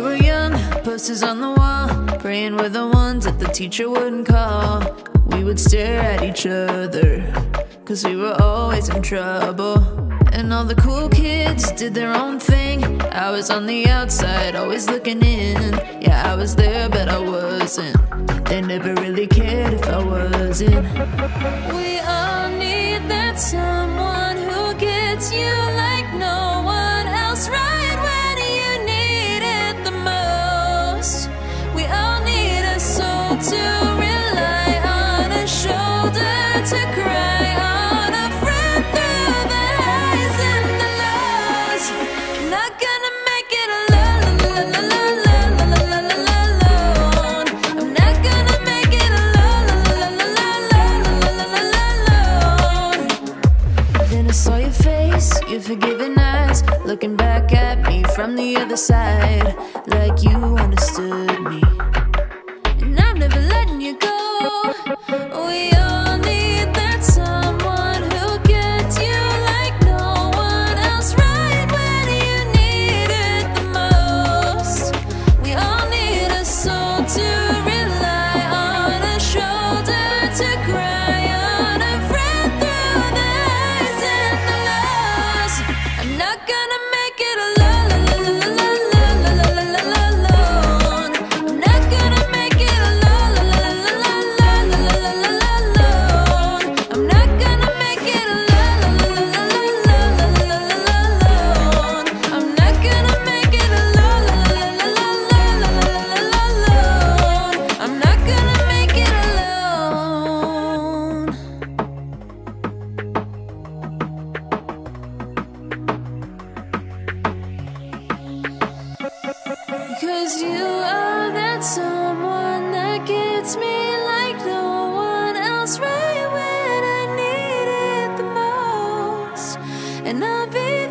were young, posters on the wall, praying we're the ones that the teacher wouldn't call. We would stare at each other, cause we were always in trouble. And all the cool kids did their own thing. I was on the outside, always looking in. Yeah, I was there, but I wasn't. They never really cared if I wasn't. We unforgiving eyes looking back at me from the other side, like you understood me. You are that someone that gets me like no one else right when I need it the most. And I'll be